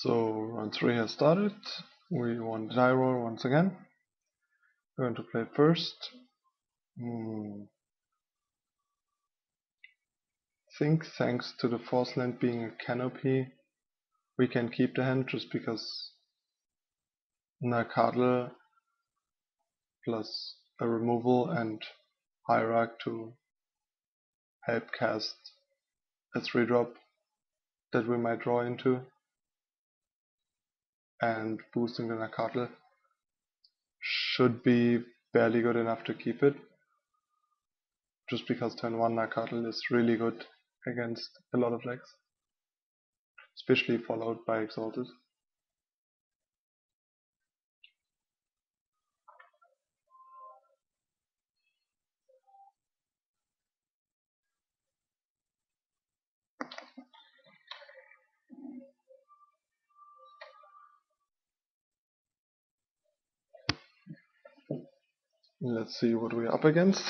So round 3 has started. We want roll once again. We're going to play first. Hmm. think thanks to the force land being a canopy, we can keep the hand just because Nacatl plus a removal and Hierarch to help cast a 3 drop that we might draw into and boosting the Nacatl should be barely good enough to keep it just because turn 1 Nacatl is really good against a lot of decks especially followed by Exalted. Let's see what we're up against.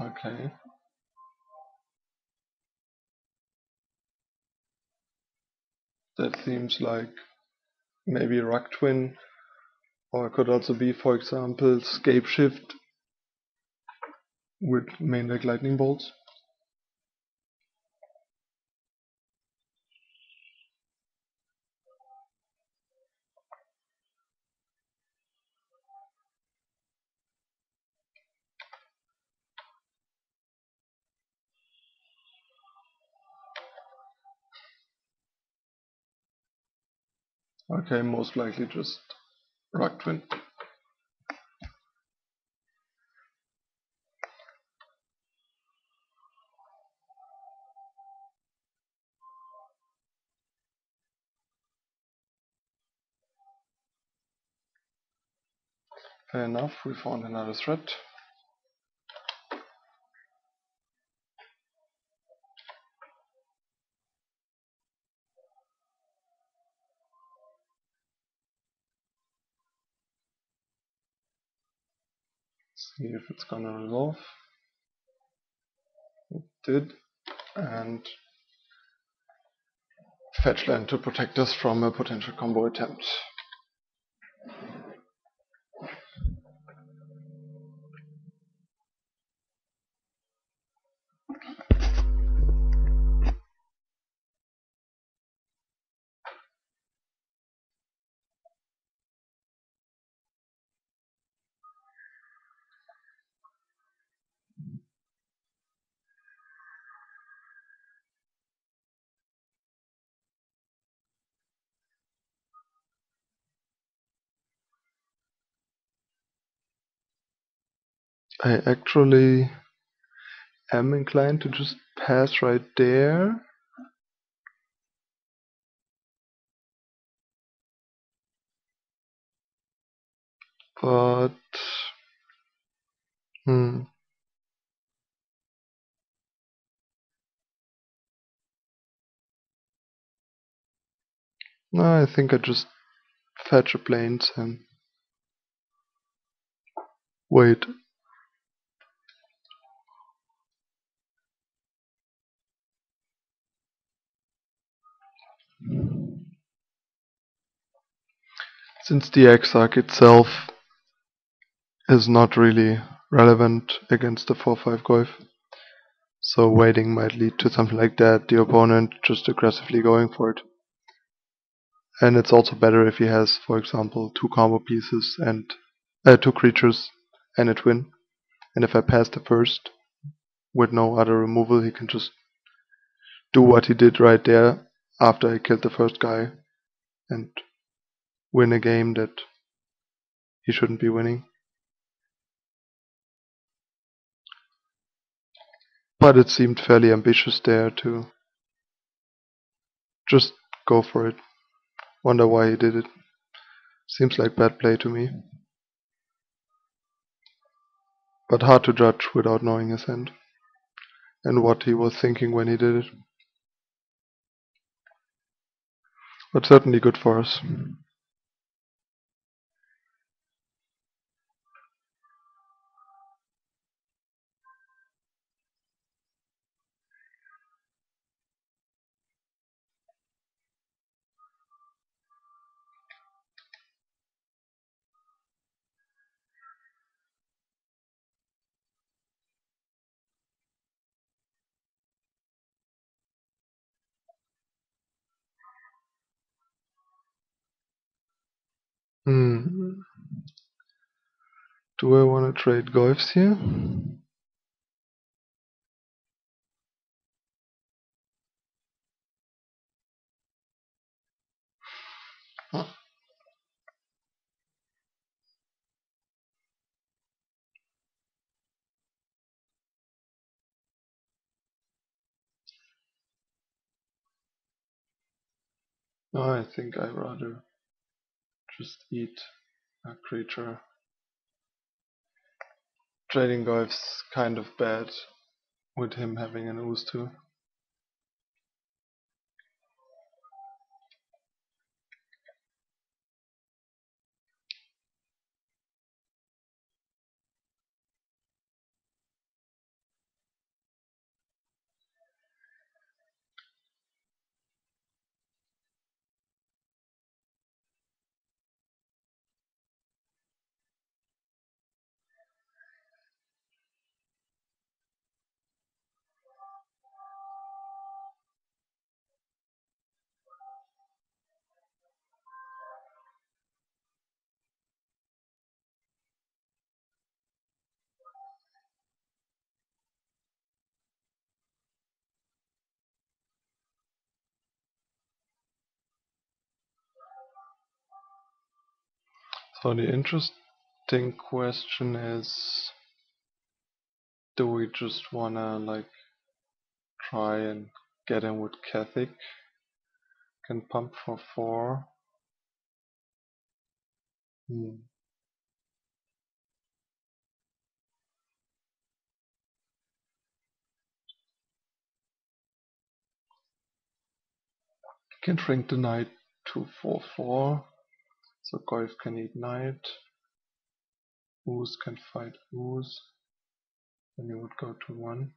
Okay. That seems like maybe RUG Twin, or it could also be, for example, Scape Shift with main deck lightning bolts. Okay, most likely just RUG Twin. Fair enough, we found another threat. See if it's gonna resolve. It did, and fetch land to protect us from a potential combo attempt. I actually am inclined to just pass right there. But hmm. No, I think I just fetch a plains and wait. Since the Exarch itself is not really relevant against the 4-5 Goyf, so waiting might lead to something like that, the opponent just aggressively going for it. And it's also better if he has, for example, two combo pieces and uh, two creatures and a twin. And if I pass the first with no other removal, he can just do what he did right there after I killed the first guy and win a game that he shouldn't be winning. But it seemed fairly ambitious there to just go for it. Wonder why he did it. Seems like bad play to me. But hard to judge without knowing his hand and what he was thinking when he did it. But certainly good for us. Hmm. Do I want to trade Goyfs here? I think I'd rather just eat a creature. Trading Goyf's kind of bad with him having an ooze too. So the interesting question is do we just wanna like try and get in with Catholic? Can pump for four. Hmm. Can shrink the knight to 4 4. So Goyf can eat knight. Ooze can fight Ooze. Then you would go to 1.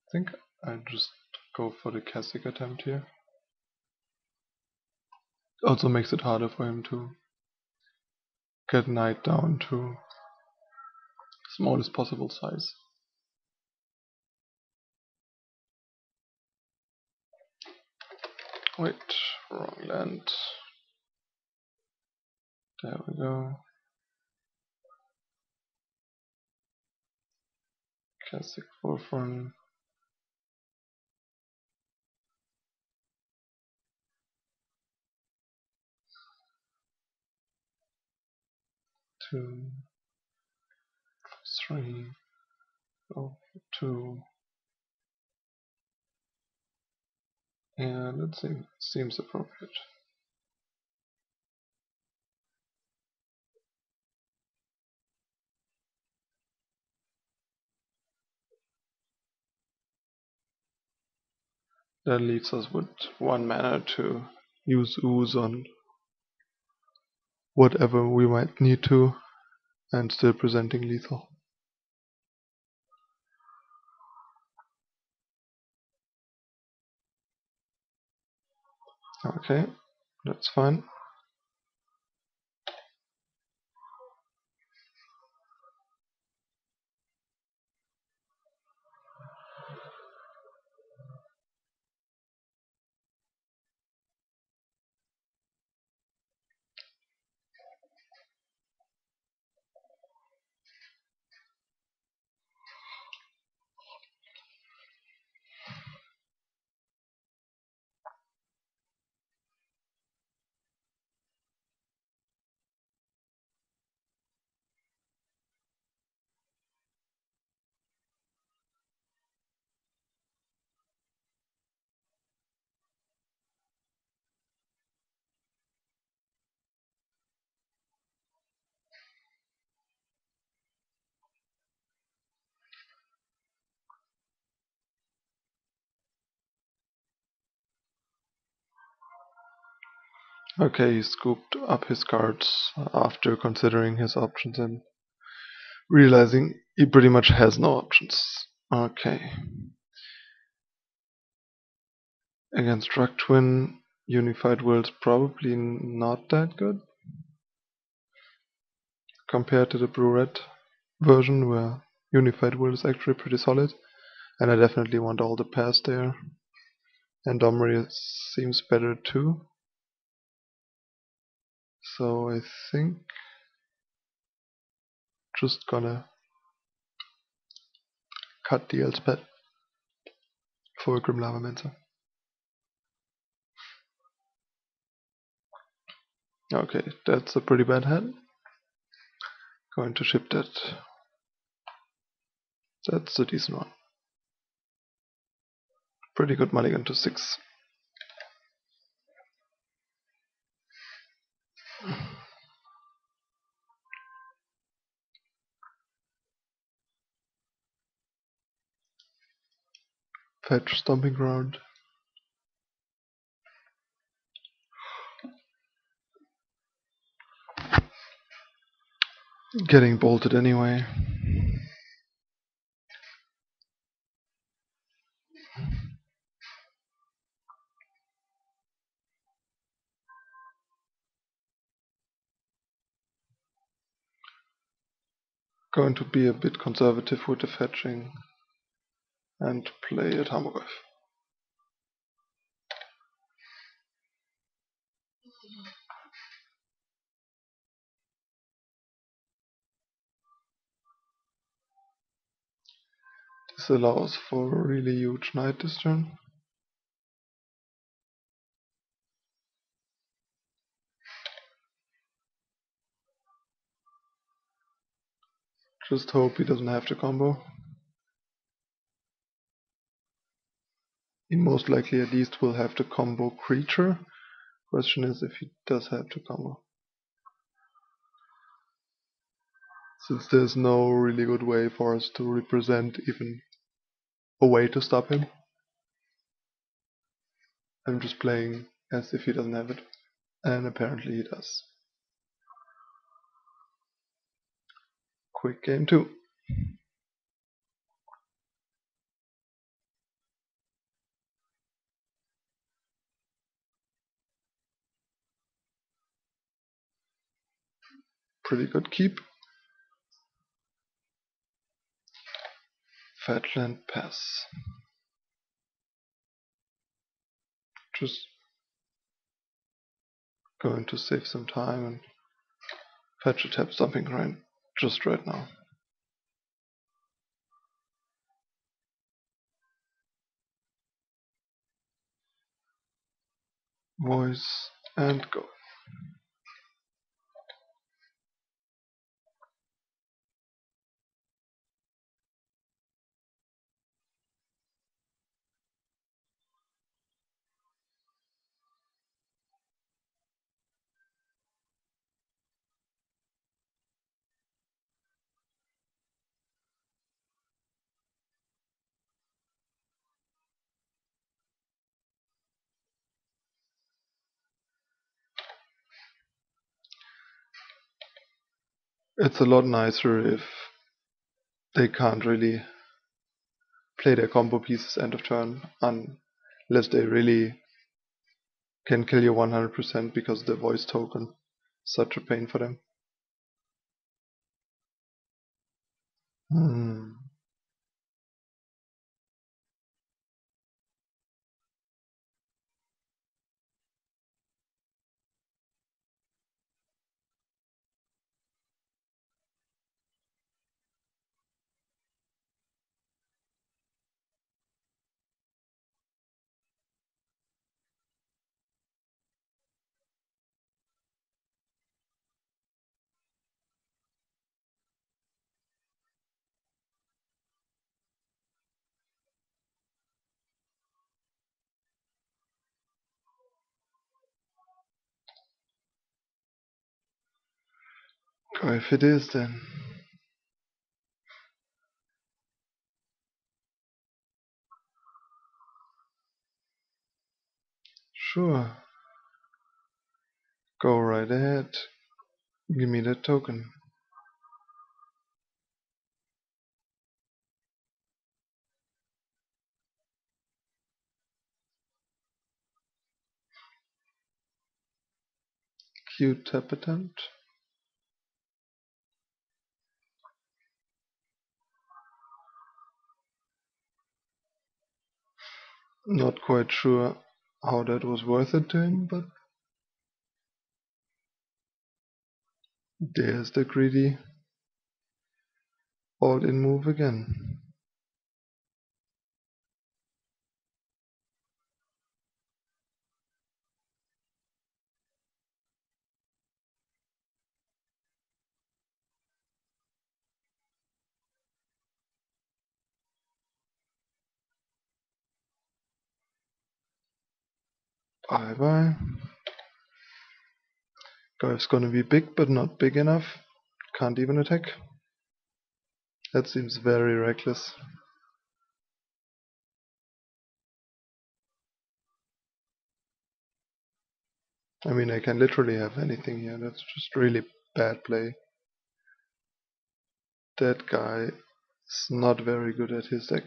I think I just go for the Catholic attempt here. Also makes it harder for him to get knight down to smallest possible size. Wait, wrong land. There we go. Classic Wolf Run. Two, three, oh, two, and it seems, seems appropriate. That leaves us with one mana to use ooze on whatever we might need to and still presenting lethal. Okay, that's fine. Okay, he scooped up his cards after considering his options and realizing he pretty much has no options. Okay. Against RUG Twin, Unified Will's probably not that good. Compared to the Blue-Red version where Unified Will is actually pretty solid. And I definitely want all the pairs there. And Domri seems better too. So I think just gonna cut the Elspeth for a Grim Lavamancer. Okay, that's a pretty bad hand. Going to ship that. That's a decent one. Pretty good mulligan to 6. Fetch Stomping Ground. Getting bolted anyway. Going to be a bit conservative with the fetching and play Dryad Arbor. This allows for a really huge knight this turn. Just hope he doesn't have to combo. He most likely at least will have to combo creature. Question is if he does have to combo. Since there's no really good way for us to represent even a way to stop him. I'm just playing as if he doesn't have it. And apparently he does. Quick game two. Pretty good keep. Fatland Pass. Just going to save some time and fetch a tap something right just right now. Voice and go. It's a lot nicer if they can't really play their combo pieces end of turn unless they really can kill you 100% because the voice token such a pain for them. Hmm. Go if it is then. Sure. Go right ahead. Give me that token. Cute tap Not quite sure how that was worth it to him, but there's the greedy all-in move again. Bye bye. Guy's gonna be big, but not big enough. Can't even attack. That seems very reckless. I mean, I can literally have anything here. That's just really bad play. That guy is not very good at his deck.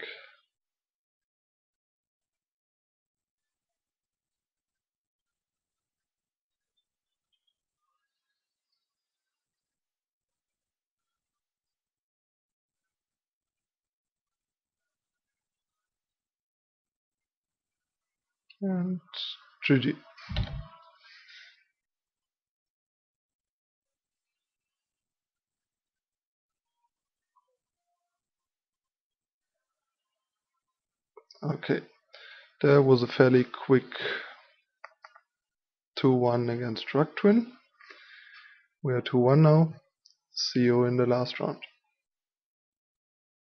And GG. Okay, there was a fairly quick 2-1 against RUG Twin. We are 2-1 now. See you in the last round.